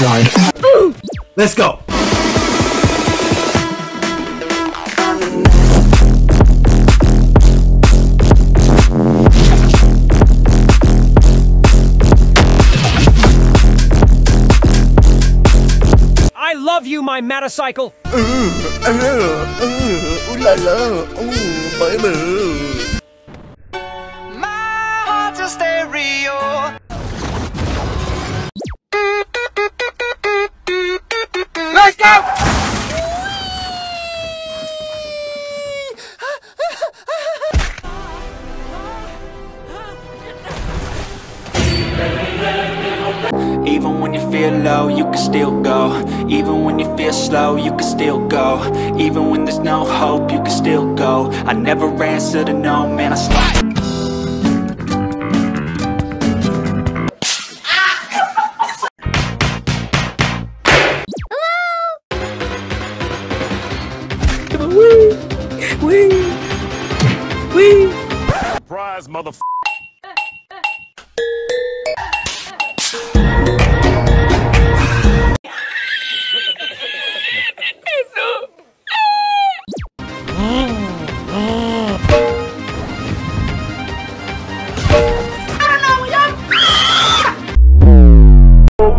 Let's go. I love you, my motorcycle. My heart's a stereo. Feel low, you can still go. Even when you feel slow, you can still go. Even when there's no hope, you can still go. I never answer to no, man, I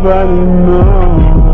stop.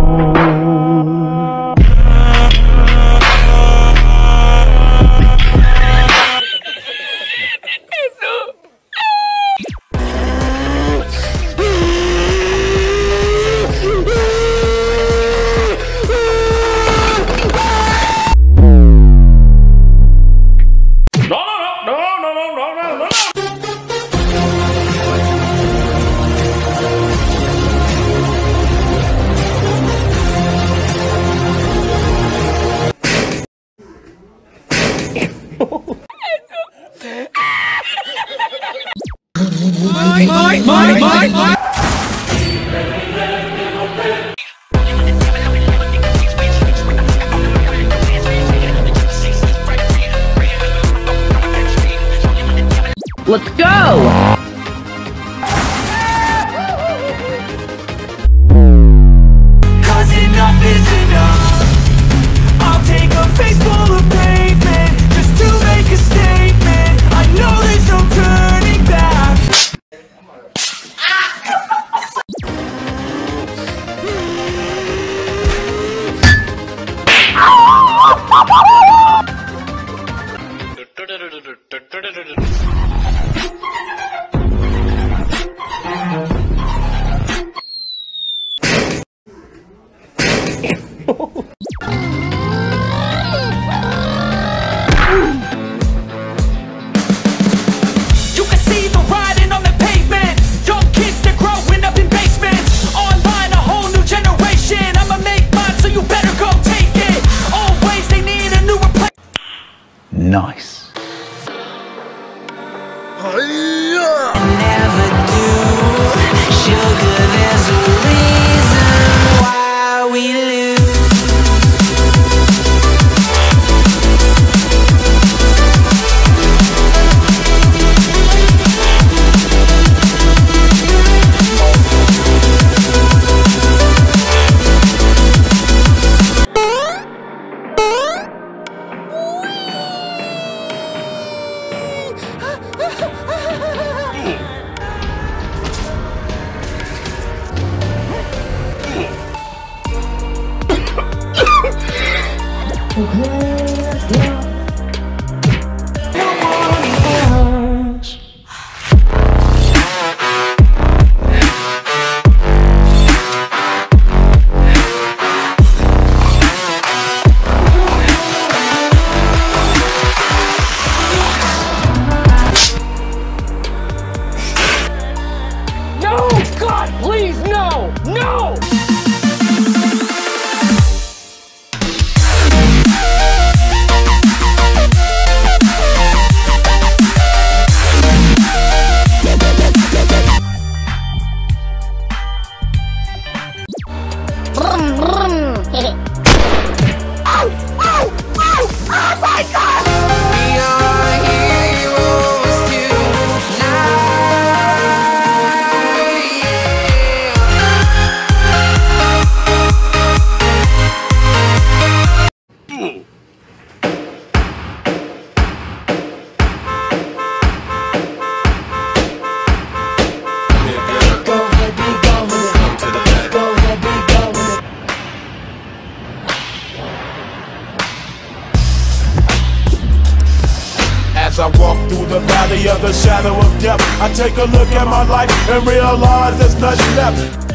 Let's go! Nice. Oh, Never do. Sugar, there's a Okay. As I walk through the valley of the shadow of death, I take a look at my life and realize there's nothing left.